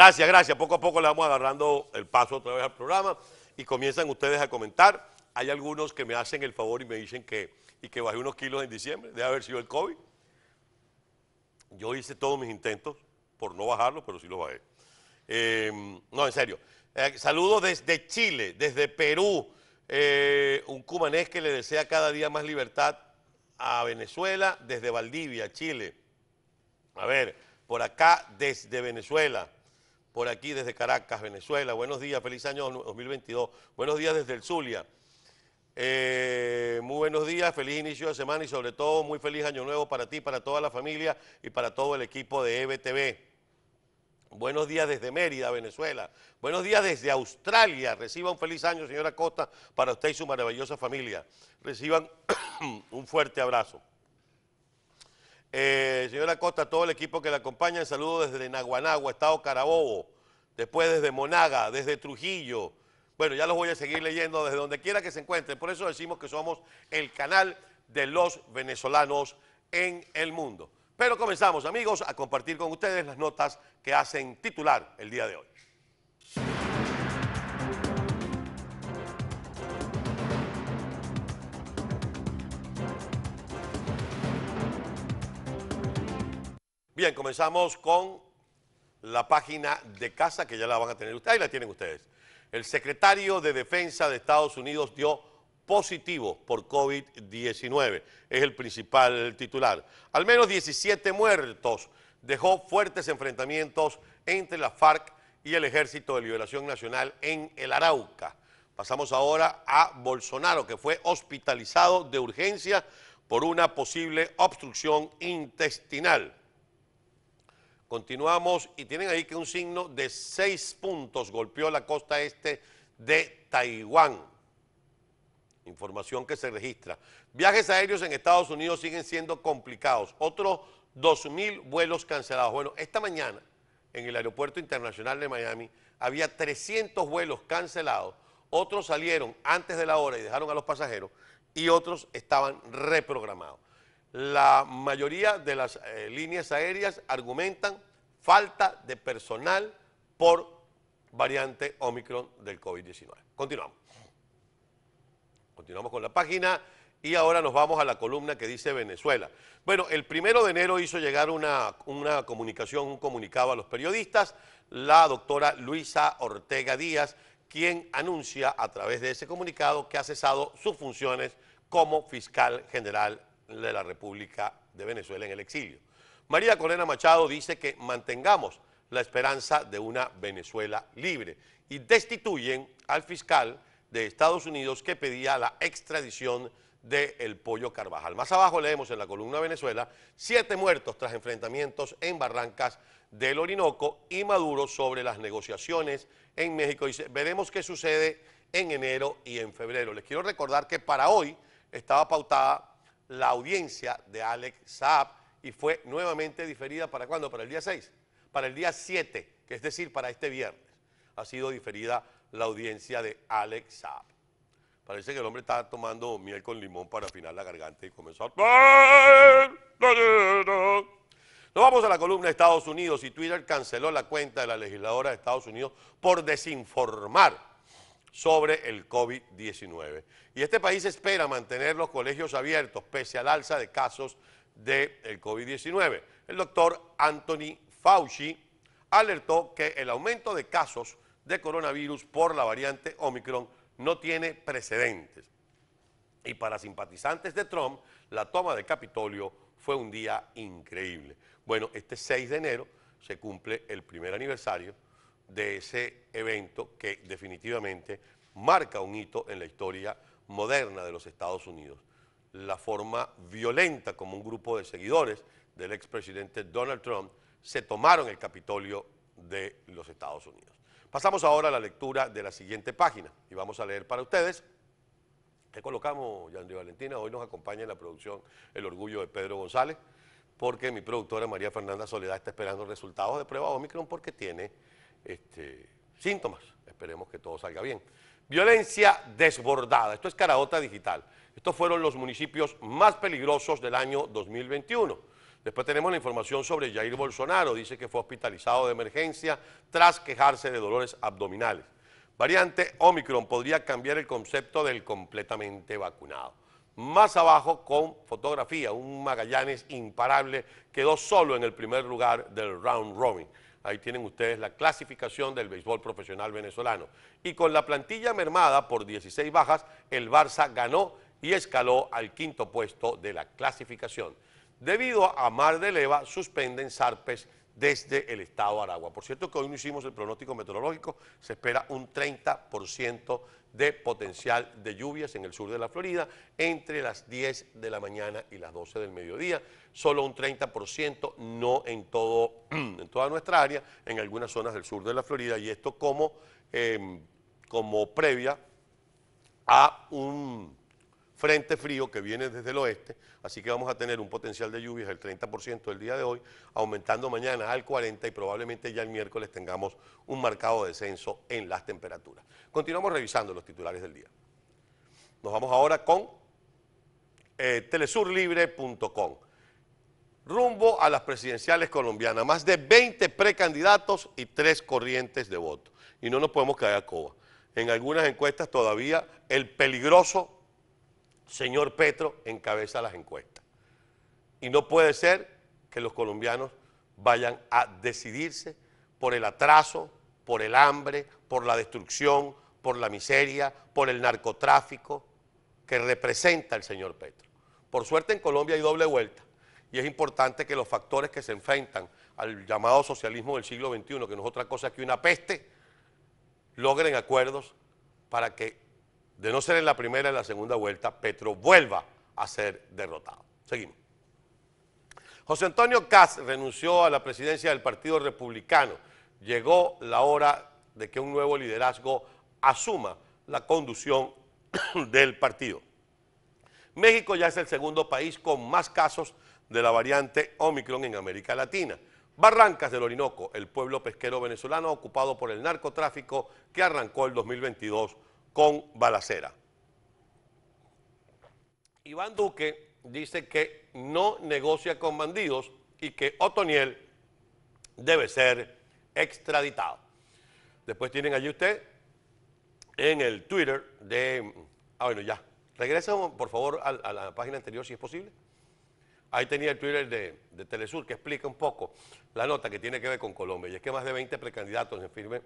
Gracias, gracias. Poco a poco le vamos agarrando el paso otra vez al programa y comienzan ustedes a comentar. Hay algunos que me hacen el favor y me dicen que, y que bajé unos kilos en diciembre, debe haber sido el COVID. Yo hice todos mis intentos por no bajarlo, pero sí lo bajé. Eh, no, en serio. Eh, saludos desde Chile, desde Perú. Eh, un cumanés que le desea cada día más libertad a Venezuela, desde Valdivia, Chile. A ver, por acá desde Venezuela, por aquí desde Caracas, Venezuela. Buenos días, feliz año 2022. Buenos días desde el Zulia. muy buenos días, feliz inicio de semana y sobre todo muy feliz año nuevo para ti, para toda la familia y para todo el equipo de EBTV. Buenos días desde Mérida, Venezuela. Buenos días desde Australia. Reciba un feliz año, señora Costa, para usted y su maravillosa familia. Reciban un fuerte abrazo. Eh, señora Costa, todo el equipo que la acompaña, saludos desde Naguanagua, Estado Carabobo, después desde Monaga, desde Trujillo. Bueno, ya los voy a seguir leyendo desde donde quiera que se encuentren. Por eso decimos que somos el canal de los venezolanos en el mundo. Pero comenzamos, amigos, a compartir con ustedes las notas que hacen titular el día de hoy. Bien, comenzamos con la página de casa que ya la van a tener ustedes, ahí la tienen ustedes. El secretario de Defensa de Estados Unidos dio positivo por COVID-19. Es el principal titular. Al menos 17 muertos. Dejó fuertes enfrentamientos entre la FARC y el Ejército de Liberación Nacional en el Arauca. Pasamos ahora a Bolsonaro, que fue hospitalizado de urgencia por una posible obstrucción intestinal. Continuamos y tienen ahí que un signo de seis puntos golpeó la costa este de Taiwán información que se registra. Viajes aéreos en Estados Unidos siguen siendo complicados. Otros 2.000 vuelos cancelados. Bueno, esta mañana en el Aeropuerto Internacional de Miami había 300 vuelos cancelados. Otros salieron antes de la hora y dejaron a los pasajeros y otros estaban reprogramados. La mayoría de las eh, líneas aéreas argumentan falta de personal por variante Omicron del COVID-19. Continuamos. Continuamos con la página y ahora nos vamos a la columna que dice Venezuela. Bueno, el primero de enero hizo llegar una, una comunicación, un comunicado a los periodistas, la doctora Luisa Ortega Díaz, quien anuncia a través de ese comunicado que ha cesado sus funciones como fiscal general de la República de Venezuela en el exilio. María Corena Machado dice que mantengamos la esperanza de una Venezuela libre y destituyen al fiscal de Estados Unidos que pedía la extradición de El Pollo Carvajal. Más abajo leemos en la columna Venezuela, siete muertos tras enfrentamientos en Barrancas del Orinoco y Maduro sobre las negociaciones en México. Veremos qué sucede en enero y en febrero. Les quiero recordar que para hoy estaba pautada la audiencia de Alex Saab y fue nuevamente diferida para cuándo? Para el día 6, para el día 7, que es decir, para este viernes. Ha sido diferida la audiencia de Alex Saab. Parece que el hombre está tomando miel con limón para afinar la garganta y comenzó a... Nos vamos a la columna de Estados Unidos y Twitter canceló la cuenta de la legisladora de Estados Unidos por desinformar sobre el COVID-19. Y este país espera mantener los colegios abiertos pese al alza de casos del COVID-19. El doctor Anthony Fauci alertó que el aumento de casos de coronavirus por la variante Omicron no tiene precedentes. Y para simpatizantes de Trump, la toma del Capitolio fue un día increíble. Bueno, este 6 de enero se cumple el primer aniversario de ese evento que definitivamente marca un hito en la historia moderna de los Estados Unidos. La forma violenta como un grupo de seguidores del expresidente Donald Trump se tomaron el Capitolio de los Estados Unidos. Pasamos ahora a la lectura de la siguiente página y vamos a leer para ustedes. ¿Qué colocamos, Yandri Valentina? Hoy nos acompaña en la producción El Orgullo de Pedro González, porque mi productora María Fernanda Soledad está esperando resultados de prueba Omicron porque tiene este, síntomas. Esperemos que todo salga bien. Violencia desbordada. Esto es Caraota Digital. Estos fueron los municipios más peligrosos del año 2021. Después tenemos la información sobre Jair Bolsonaro, dice que fue hospitalizado de emergencia tras quejarse de dolores abdominales. Variante Omicron podría cambiar el concepto del completamente vacunado. Más abajo, con fotografía, un Magallanes imparable quedó solo en el primer lugar del round robin. Ahí tienen ustedes la clasificación del béisbol profesional venezolano. Y con la plantilla mermada por 16 bajas, el Barça ganó y escaló al quinto puesto de la clasificación. Debido a Mar de Leva, suspenden zarpes desde el estado Aragua. Por cierto que hoy no hicimos el pronóstico meteorológico, se espera un 30% de potencial de lluvias en el sur de la Florida entre las 10 de la mañana y las 12 del mediodía, solo un 30%, no en, todo, en toda nuestra área, en algunas zonas del sur de la Florida, y esto como, em, como previa a un frente frío que viene desde el oeste, así que vamos a tener un potencial de lluvias del 30% el día de hoy, aumentando mañana al 40% y probablemente ya el miércoles tengamos un marcado descenso en las temperaturas. Continuamos revisando los titulares del día. Nos vamos ahora con eh, telesurlibre.com. Rumbo a las presidenciales colombianas, más de 20 precandidatos y tres corrientes de voto. Y no nos podemos caer a coba. En algunas encuestas todavía el peligroso señor Petro encabeza las encuestas. Y no puede ser que los colombianos vayan a decidirse por el atraso, por el hambre, por la destrucción, por la miseria, por el narcotráfico que representa el señor Petro. Por suerte en Colombia hay doble vuelta y es importante que los factores que se enfrentan al llamado socialismo del siglo XXI, que no es otra cosa que una peste, logren acuerdos para que de no ser en la primera y en la segunda vuelta, Petro vuelva a ser derrotado. Seguimos. José Antonio Caz renunció a la presidencia del Partido Republicano. Llegó la hora de que un nuevo liderazgo asuma la conducción del partido. México ya es el segundo país con más casos de la variante Omicron en América Latina. Barrancas del Orinoco, el pueblo pesquero venezolano ocupado por el narcotráfico que arrancó el 2022 con balacera. Iván Duque dice que no negocia con bandidos y que Otoniel debe ser extraditado. Después tienen allí usted en el Twitter de... Ah, bueno, ya. Regresa por favor a, la página anterior si es posible. Ahí tenía el Twitter de, de, Telesur que explica un poco la nota que tiene que ver con Colombia. Y es que más de 20 precandidatos en firme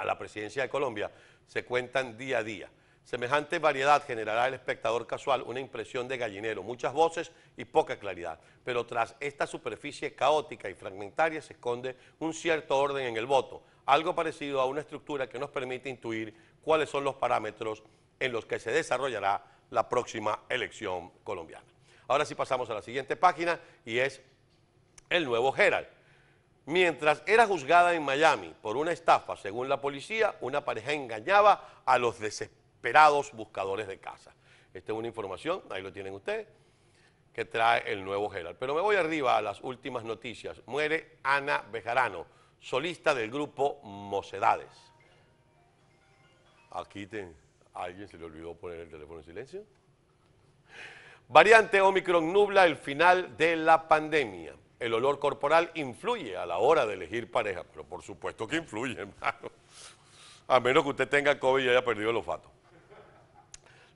a la presidencia de Colombia se cuentan día a día. Semejante variedad generará al espectador casual una impresión de gallinero, muchas voces y poca claridad. Pero tras esta superficie caótica y fragmentaria se esconde un cierto orden en el voto, algo parecido a una estructura que nos permite intuir cuáles son los parámetros en los que se desarrollará la próxima elección colombiana. Ahora sí pasamos a la siguiente página y es el nuevo Herald. Mientras era juzgada en Miami por una estafa, según la policía, una pareja engañaba a los desesperados buscadores de casa. Esta es una información, ahí lo tienen ustedes, que trae el nuevo Gerald. Pero me voy arriba a las últimas noticias. Muere Ana Bejarano, solista del grupo Mocedades. Aquí ¿a alguien se le olvidó poner el teléfono en silencio. Variante Omicron nubla el final de la pandemia el olor corporal influye a la hora de elegir pareja. Pero por supuesto que influye, hermano. A menos que usted tenga COVID y haya perdido el olfato.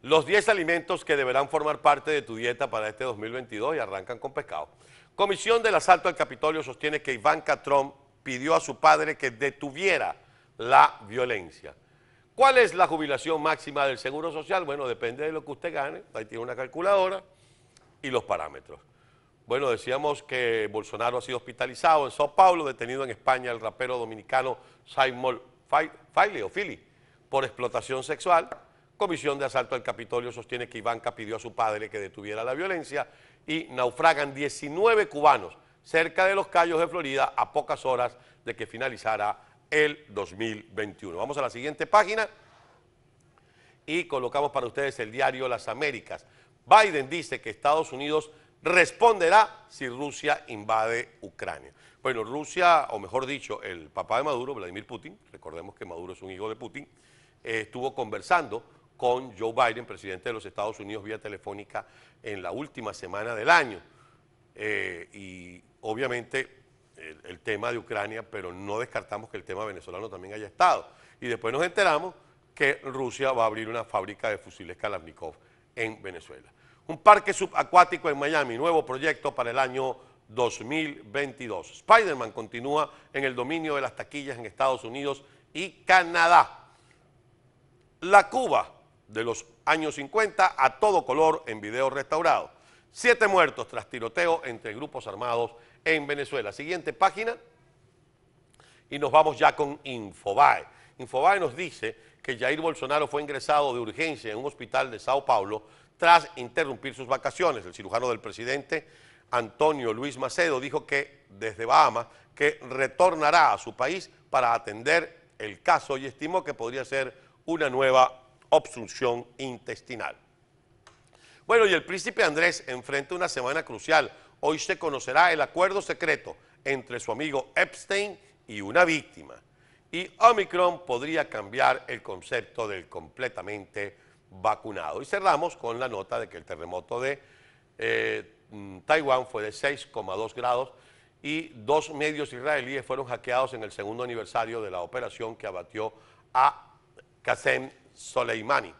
Los 10 alimentos que deberán formar parte de tu dieta para este 2022 y arrancan con pescado. Comisión del asalto al Capitolio sostiene que Ivanka Trump pidió a su padre que detuviera la violencia. ¿Cuál es la jubilación máxima del Seguro Social? Bueno, depende de lo que usted gane. Ahí tiene una calculadora y los parámetros. Bueno, decíamos que Bolsonaro ha sido hospitalizado en Sao Paulo, detenido en España el rapero dominicano Simon Filey o Philly por explotación sexual. Comisión de asalto al Capitolio sostiene que Ivanka pidió a su padre que detuviera la violencia y naufragan 19 cubanos cerca de los Cayos de Florida a pocas horas de que finalizara el 2021. Vamos a la siguiente página y colocamos para ustedes el diario Las Américas. Biden dice que Estados Unidos responderá si Rusia invade Ucrania. Bueno, Rusia, o mejor dicho, el papá de Maduro, Vladimir Putin, recordemos que Maduro es un hijo de Putin, eh, estuvo conversando con Joe Biden, presidente de los Estados Unidos, vía telefónica en la última semana del año. eh, y obviamente el, tema de Ucrania, pero no descartamos que el tema venezolano también haya estado. Y después nos enteramos que Rusia va a abrir una fábrica de fusiles Kalashnikov en Venezuela. Un parque subacuático en Miami, nuevo proyecto para el año 2022. Spider-Man continúa en el dominio de las taquillas en Estados Unidos y Canadá. La Cuba de los años 50 a todo color en video restaurado. Siete muertos tras tiroteo entre grupos armados en Venezuela. Siguiente página. Y nos vamos ya con Infobae. Infobae nos dice que Jair Bolsonaro fue ingresado de urgencia en un hospital de Sao Paulo tras interrumpir sus vacaciones. El cirujano del presidente, Antonio Luis Macedo, dijo que desde Bahamas que retornará a su país para atender el caso y estimó que podría ser una nueva obstrucción intestinal. Bueno, y el príncipe Andrés enfrenta una semana crucial. Hoy se conocerá el acuerdo secreto entre su amigo Epstein y una víctima. Y Omicron podría cambiar el concepto del completamente vacunado. Y cerramos con la nota de que el terremoto de eh, mm, Taiwán fue de 6,2 grados y dos medios israelíes fueron hackeados en el segundo aniversario de la operación que abatió a Qasem Soleimani.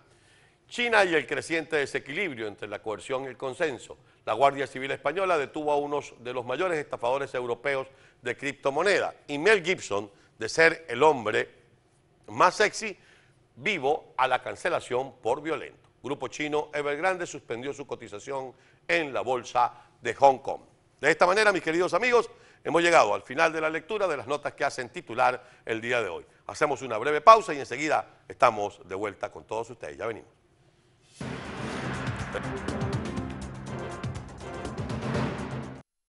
China y el creciente desequilibrio entre la coerción y el consenso. La Guardia Civil Española detuvo a uno de los mayores estafadores europeos de criptomoneda y Mel Gibson, de ser el hombre más sexy, vivo a la cancelación por violento. Grupo chino Evergrande suspendió su cotización en la bolsa de Hong Kong. De esta manera, mis queridos amigos, hemos llegado al final de la lectura de las notas que hacen titular el día de hoy. Hacemos una breve pausa y enseguida estamos de vuelta con todos ustedes. Ya venimos.